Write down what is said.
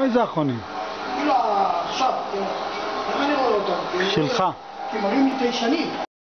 איזה אחרונים? לא, עכשיו, איך אני לא רואה אותם? שלך. כי מראים לי תשע שנים.